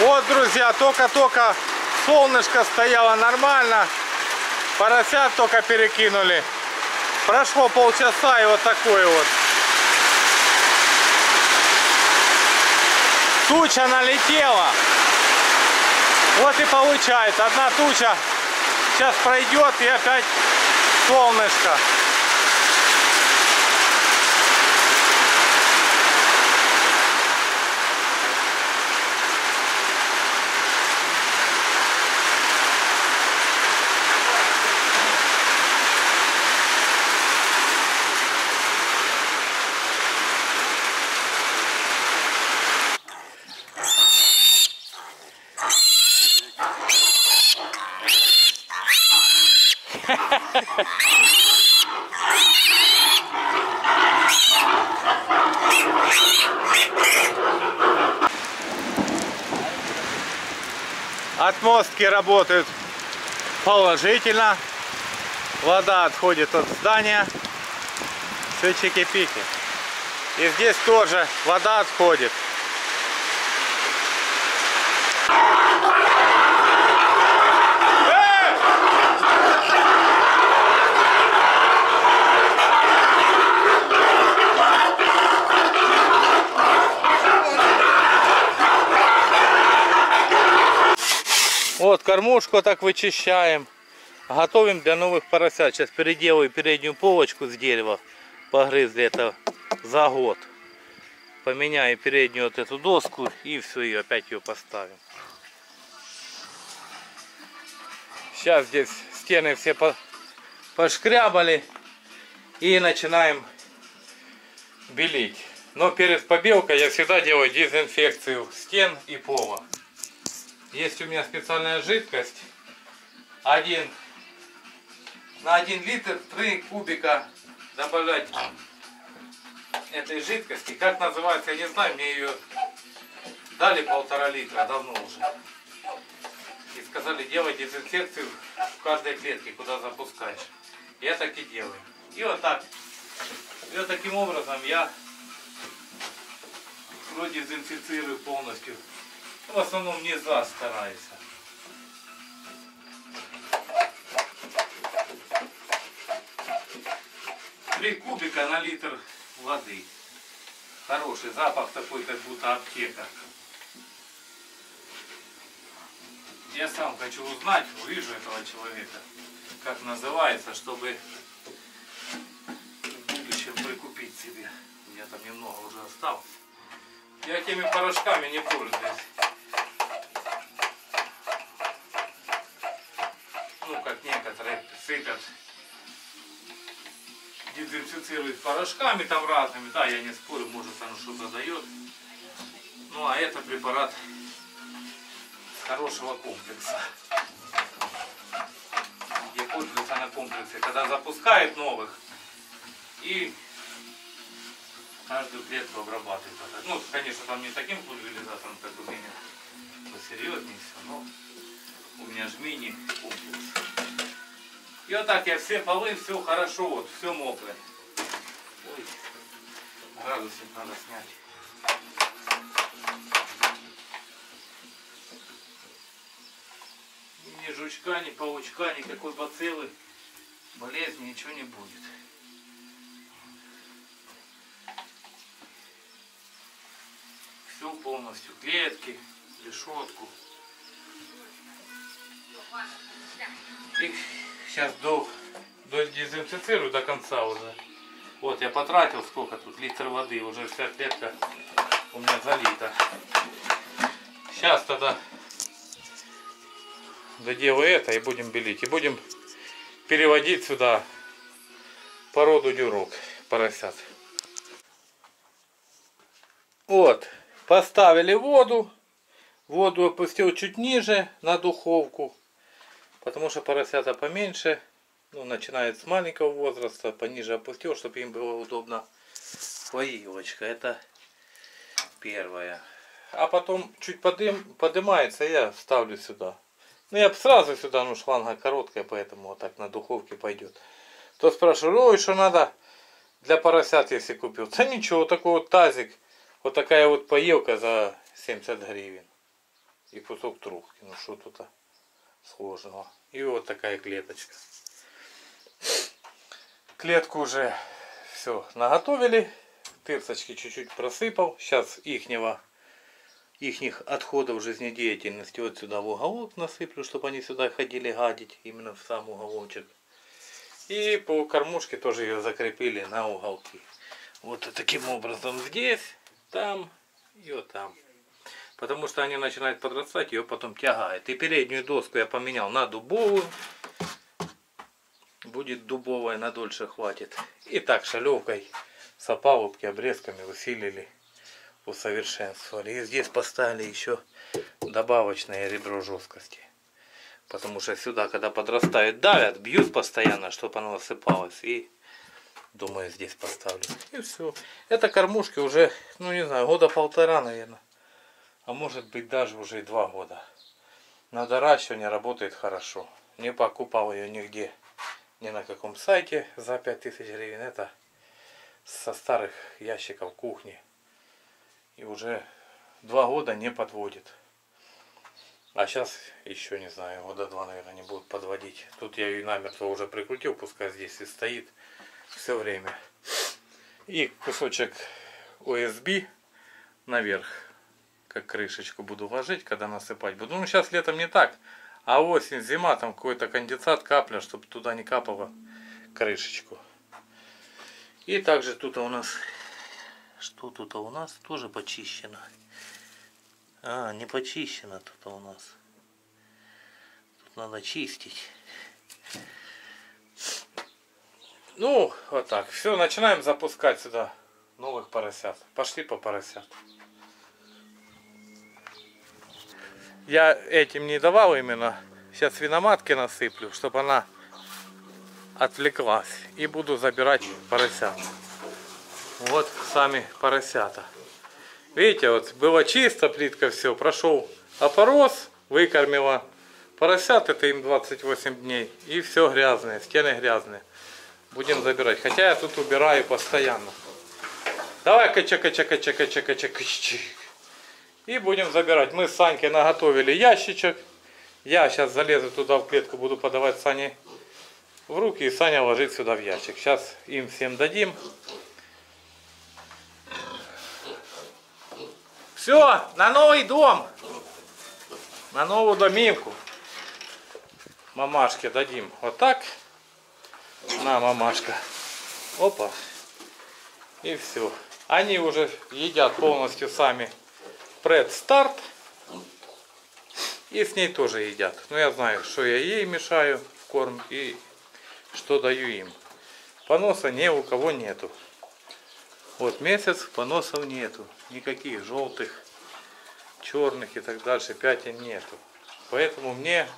Вот, друзья, только-только солнышко стояло нормально. Поросят только перекинули. Прошло полчаса и вот такой вот. Туча налетела. Вот и получается. Одна туча сейчас пройдет и опять солнышко. Отмостки работают положительно. Вода отходит от здания. Все чики-пики. И здесь тоже вода отходит. Вот кормушку так вычищаем. Готовим для новых поросят. Сейчас переделаю переднюю полочку с дерева. Погрызли это за год. Поменяю переднюю вот эту доску и все, и опять ее поставим. Сейчас здесь стены все по пошкрябали. И начинаем белить. Но перед побелкой я всегда делаю дезинфекцию стен и пола. Есть у меня специальная жидкость. Один на 1 литр 3 кубика добавлять этой жидкости. Как называется, я не знаю, мне ее дали полтора литра давно уже. И сказали делать дезинфекцию в каждой клетке, куда запускаешь. Я так и делаю. И вот так. И вот таким образом я продезинфицирую полностью. В основном низа стараюсь. Три кубика на литр воды. Хороший запах такой, как будто аптека. Я сам хочу узнать, увижу этого человека, как называется, чтобы в будущем прикупить себе. У меня там немного уже осталось. Я теми порошками не пользуюсь. Как некоторые сыпят, дезинфицируют порошками там разными. Да, я не спорю, может оно что-то дает. Ну, а это препарат хорошего комплекса. Где пользуются на комплексе, когда запускают новых и каждую клетку обрабатывают. Ну, конечно, там не таким пульверизатором, как у меня, посерьезнее все, но у меня же мини комплекс. И вот так я все полы, все хорошо, вот, все мокрое. Ой, градусик надо снять. Ни жучка, ни паучка, никакой бациллы, болезни, ничего не будет. Все полностью, клетки, решетку. И сейчас до, до дезинфицирую до конца уже. Вот я потратил сколько тут, литр воды, уже вся клетка у меня залита. Сейчас тогда доделаю это и будем белить. И будем переводить сюда породу дюрок поросят. Вот, поставили воду. Воду опустил чуть ниже на духовку. Потому что поросята поменьше. Ну, начинает с маленького возраста. Пониже опустил, чтобы им было удобно. Поилочка. Это первое. А потом чуть подым, подымается, я ставлю сюда. Ну, я сразу сюда, ну, шланга короткая, поэтому вот так на духовке пойдет. То спрашиваю, ой, что надо для поросят, если купил. Да ничего, такой вот тазик. Вот такая вот поилка за 70 гривен. и кусок трубки. Ну что тут сложного. И вот такая клеточка. Клетку уже все наготовили. Тырсочки чуть-чуть просыпал. Сейчас ихнего ихних отходов жизнедеятельности вот сюда в уголок насыплю, чтобы они сюда ходили гадить, именно в сам уголочек. И по кормушке тоже ее закрепили на уголки. Вот таким образом здесь, там и вот там. Потому что они начинают подрастать, ее потом тягает. И переднюю доску я поменял на дубовую. Будет дубовая, на дольше хватит. И так шалевкой с опалубки обрезками усилили усовершенствовали. И здесь поставили еще добавочное ребро жесткости. Потому что сюда, когда подрастает, давят, бьют постоянно, чтобы оно осыпалось. И думаю, здесь поставлю. И все. Это кормушки уже, ну не знаю, года полтора, наверное. А может быть даже уже и два года. На доращивание работает хорошо. Не покупал ее нигде, ни на каком сайте за 5000 гривен. Это со старых ящиков кухни и уже два года не подводит. А сейчас еще не знаю, года два, наверное, не будут подводить. Тут я ее намертво уже прикрутил, пускай здесь и стоит все время. И кусочек USB наверх, как крышечку буду ложить, когда насыпать буду. Ну, сейчас летом не так, а осень, зима, там какой-то конденсат, капля, чтобы туда не капало крышечку. И также тут у нас что тут у нас тоже почищено? А, не почищено тут у нас. Тут надо чистить. Ну, вот так. Все, начинаем запускать сюда новых поросят. Пошли по поросят. Я этим не давал именно. Сейчас виноматки насыплю, чтобы она отвлеклась. И буду забирать поросят. Вот сами поросята. Видите, вот было чисто, плитка все, прошел опорос, выкормила поросят, это им 28 дней. И все грязное, стены грязные. Будем забирать. Хотя я тут убираю постоянно. Давай кача, кача, кача, кача, кача, кача. И будем забирать. Мы с Санькой наготовили ящичек. Я сейчас залезу туда в клетку, буду подавать Сане в руки. И Саня ложит сюда в ящик. Сейчас им всем дадим. Все, на новый дом. На новую доминку. Мамашке дадим. Вот так. На, мамашка. Опа. И все. Они уже едят полностью сами пред-старт. И с ней тоже едят. Но я знаю, что я ей мешаю в корм и что даю им. Поноса ни у кого нету. Вот месяц поносов нету. Никаких желтых, черных и так дальше пятен нету. Поэтому мне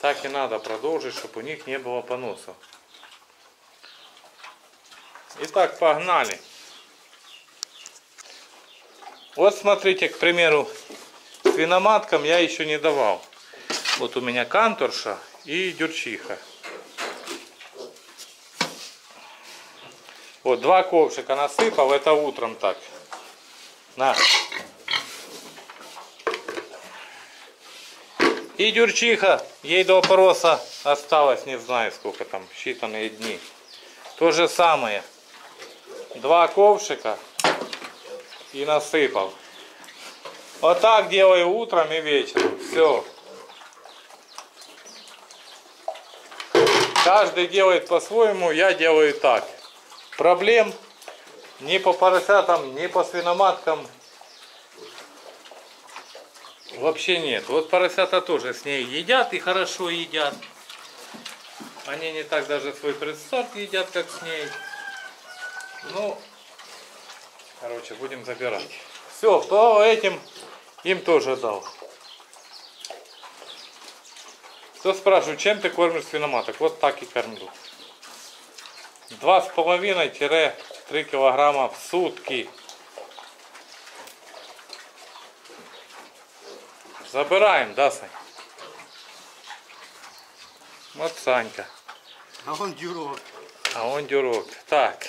так и надо продолжить, чтобы у них не было поносов. Итак, погнали. Вот смотрите, к примеру, свиноматкам я еще не давал. Вот у меня канторша и дюрчиха. Вот два ковшика насыпал, это утром так. На. И дюрчиха, ей до опороса осталось, не знаю сколько там, считанные дни. То же самое. Два ковшика и насыпал. Вот так делаю утром и вечером. Все. Каждый делает по-своему, я делаю так проблем ни по поросятам, ни по свиноматкам вообще нет. Вот поросята тоже с ней едят и хорошо едят. Они не так даже свой предстарт едят, как с ней. Ну, короче, будем забирать. Все, по этим им тоже дал. Кто спрашивает, чем ты кормишь свиноматок? Вот так и кормлю. 2,5-3 килограмма в сутки. Забираем, да, Сань? Вот Санька. А он дюрок. А он дюрок. Так.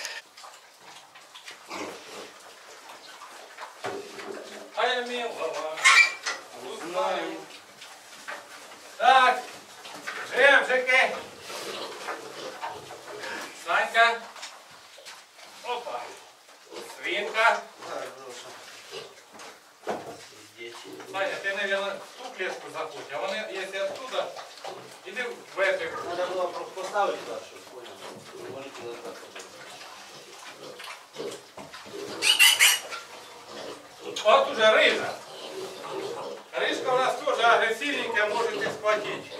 А я милого. Знаю. Так, жемчики. Санька. Опа. Свинка. Саня, ты, наверное, в ту клетку заходь, а вони, если оттуда, иди в эту. Надо было просто поставить туда, чтобы понял туда так Вот уже рыжа. Рыжка у нас тоже агрессивненькая, можете схватить.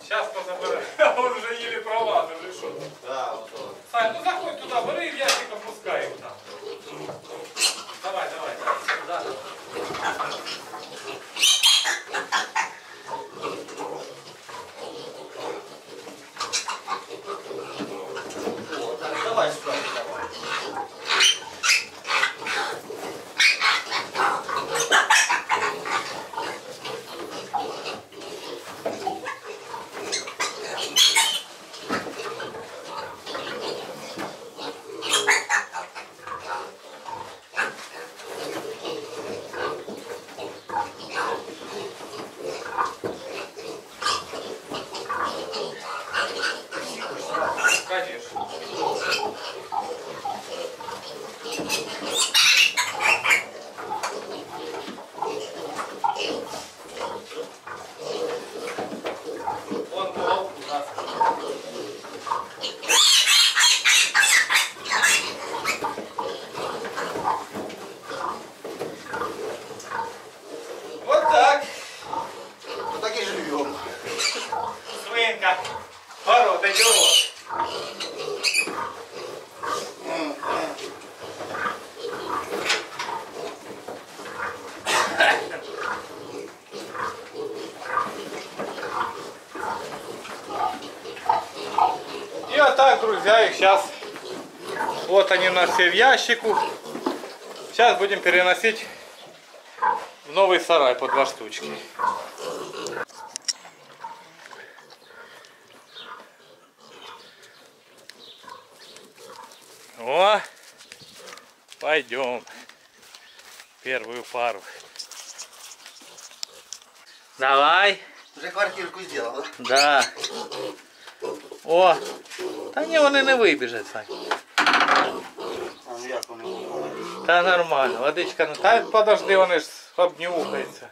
Сейчас позабираю. Он уже еле или что? Да, вот он. Сань, ну заходь туда, бери в ящик, опускай их там. Давай, давай. Да. О, так, давай сюда, давай. Конечно. Он пол у нас. Вот так. Ну так и живем. Свинка. Порода идиот. И вот так, друзья, их сейчас. Вот они у нас все в ящику. Сейчас будем переносить в новый сарай по два штучки. О, пойдем. Первую пару. Давай. Уже квартирку сделал, да? Да. О, та ні, вони не вибіжать, Сань. А? Та нормально, водичка, ну та подожди, вони ж обнюхаються.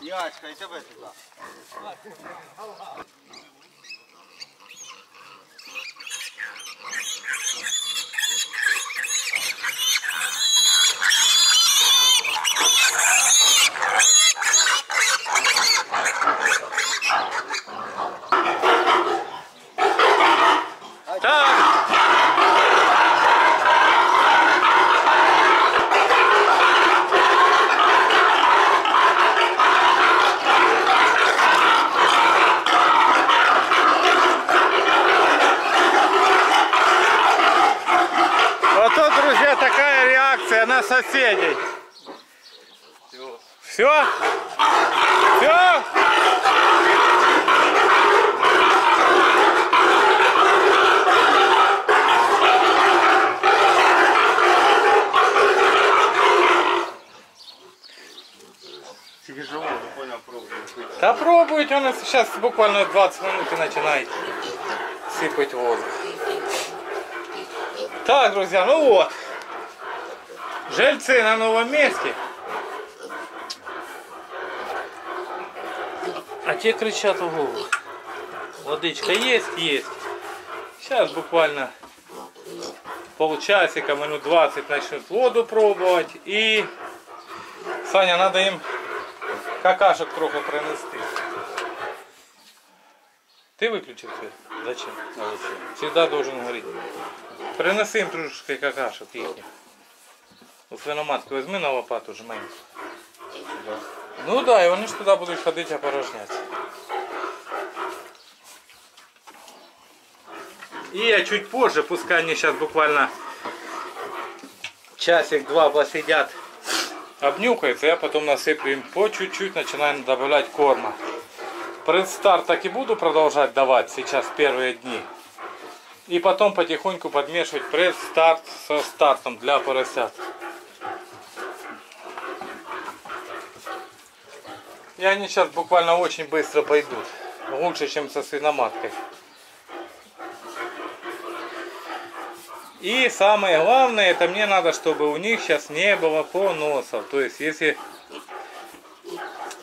Ячка, і тебе туди. Так. Вот тут, друзья, такая реакция на соседей. Все? Все? Тяжело, понял, пробую. Да пробуйте, он сейчас буквально 20 минут и начинает сыпать воздух. Так, друзья, ну вот. Жильцы на новом месте. А те кричат ого. Водичка есть, есть. Сейчас буквально полчасика, минут 20 начнут воду пробовать. И Саня, надо им какашек трохи принести. Ти виключив світ? Зачем? Всегда должен говорить. Приноси им трошечки какашок їхніх. У свиноматки возьми на лопату, жмень. Ну так, да, і вони ж туди будуть ходити опорожняти. И я чуть позже, пускай они сейчас буквально часик-два посидят, обнюхаются, я потом насыплю им по чуть-чуть, начинаем добавлять корма. Предстарт так и буду продолжать давать сейчас первые дни. И потом потихоньку подмешивать предстарт со стартом для поросят. И они сейчас буквально очень быстро пойдут. Лучше, чем со свиноматкой. И самое главное, это мне надо, чтобы у них сейчас не было поносов. То есть, если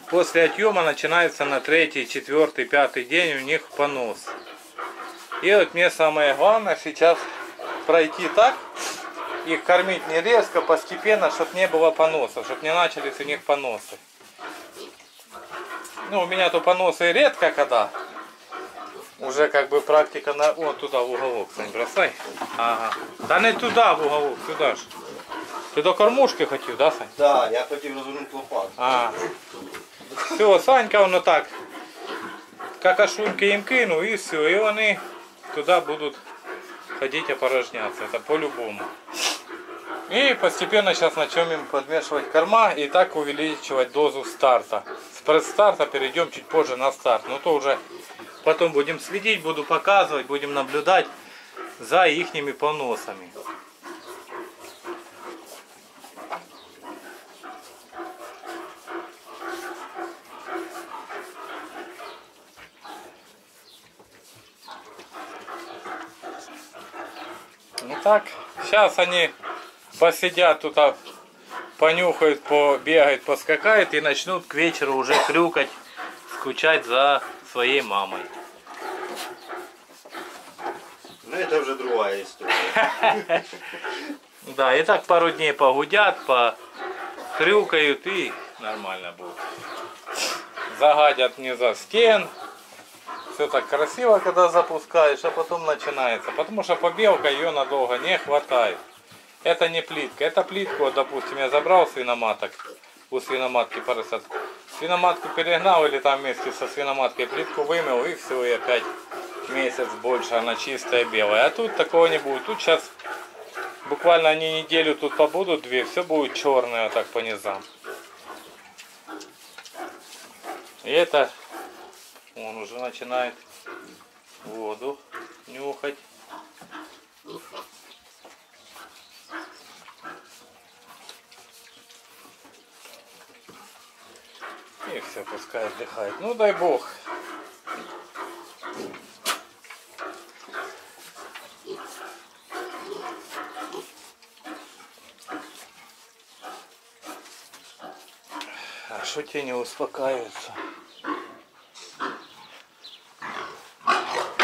после отъема начинается на третий, четвертый, пятый день у них понос. И вот мне самое главное сейчас пройти так, их кормить не резко, постепенно, чтобы не было поносов, чтобы не начались у них поносы. Ну, у меня то поносы редко когда. Уже как бы практика на... Вот туда в уголок, Сань, бросай. Ага. Да не туда в уголок, сюда ж. Ти до кормушки хотів, да, Сань? Так, я хотів розвернути лопату. А. Все, Санька воно так. Какашуньки їм кинув і все. І вони туди будуть ходити опорожняться. Это по-любому. И постепенно сейчас начнем им подмешивать корма и так увеличивать дозу старта. С предстарта перейдем чуть позже на старт. Но то уже потом будем следить, буду показывать, будем наблюдать за ихними поносами. Так, сейчас они посидят тут, а, понюхают, побегают, поскакают и начнут к вечеру уже хрюкать, скучать за своей мамой. Ну, це вже друга історія. Да, и так пару дней погудят, похрюкают и нормально будет. Загадят не за стен. Все так красиво, когда запускаешь, а потом начинается. Потому что побелка ее надолго не хватает. Это не плитка. Это плитку, вот, допустим, я забрал свиноматок. У свиноматки поросят. Свиноматку перегнал или там вместе со свиноматкой плитку вымыл и все, и опять месяц больше она чистая белая. А тут такого не будет. Тут сейчас буквально они неделю тут побудут, две, все будет черное так по низам. И это он уже начинает воду нюхать. И все, пускай отдыхает. Ну дай бог. А что те не успокаиваются?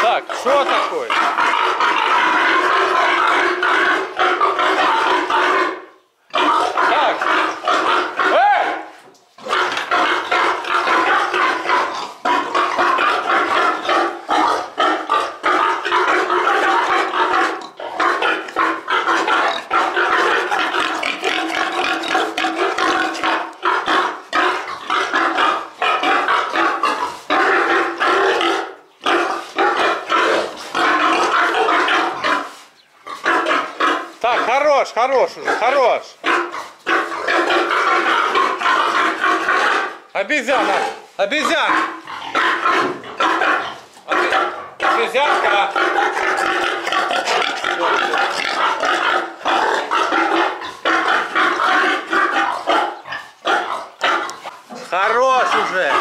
Так, что такое? Так. Эй! Так, хорош, хорош уже, хорош. Обезьяна, обезьяна. Обе- Обезьянка. Хорош уже.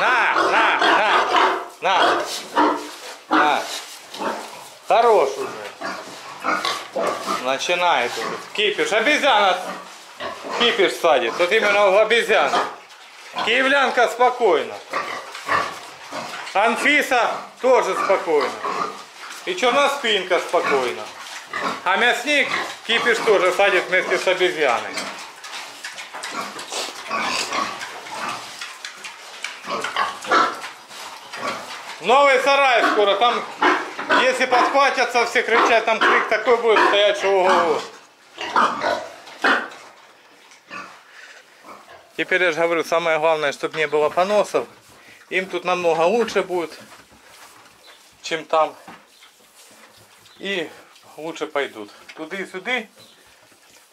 На, на, на, на. На. Хорош уже. Начинает. Кипиш. Обезьяна. Кипиш садит. Вот именно в обезьяну. Киевлянка спокойно. Анфиса тоже спокойно. И черноспинка спокойно. А мясник кипиш тоже садит вместе с обезьяной. Новый сарай скоро. Там, если подхватятся все кричать, там крик такой будет стоять, что ого Теперь я же говорю, самое главное, чтобы не было поносов. Им тут намного лучше будет, чем там. И лучше пойдут. Туды-сюды.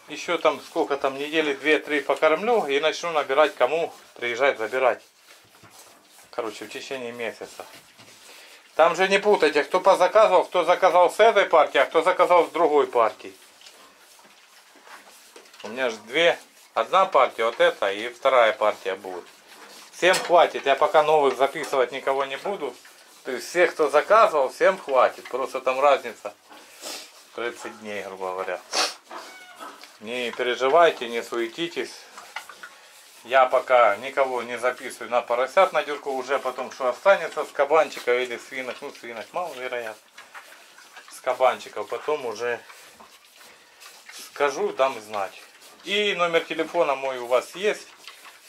Еще там сколько там, недели две-три покормлю и начну набирать, кому приезжать забирать. Короче, в течение месяца. Там же не путайте, кто позаказывал, кто заказал с этой партии, а кто заказал с другой партии. У меня же две. Одна партия, вот эта, и вторая партия будет. Всем хватит. Я пока новых записывать никого не буду. То есть всех, кто заказывал, всем хватит. Просто там разница 30 дней, грубо говоря. Не переживайте, не суетитесь. Я пока никого не записываю на поросят на дюрку, уже потом что останется с кабанчиков или свинок, ну свинок маловероятно. С кабанчиков потом уже скажу, дам знать. И номер телефона мой у вас есть,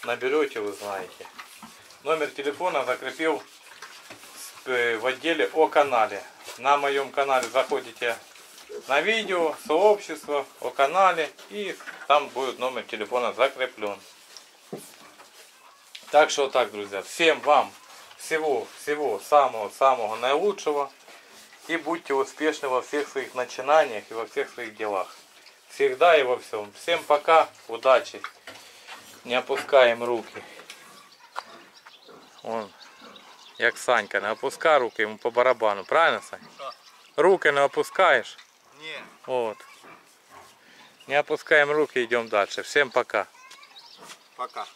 наберете, вы знаете. Номер телефона закрепил э, в отделе о канале. На моем канале заходите на видео, сообщество, о канале и там будет номер телефона закреплен. Так что так, друзья, всем вам всего, всего самого-самого наилучшего. И будьте успешны во всех своих начинаниях и во всех своих делах. Всегда и во всем. Всем пока, удачи. Не опускаем руки. Вон, як Санька, не опускай руки, йому по барабану. Правильно, Сань? Так. Руки не опускаєш. Ні. Вот. Не опускаем руки, идем дальше. Всем пока. Пока.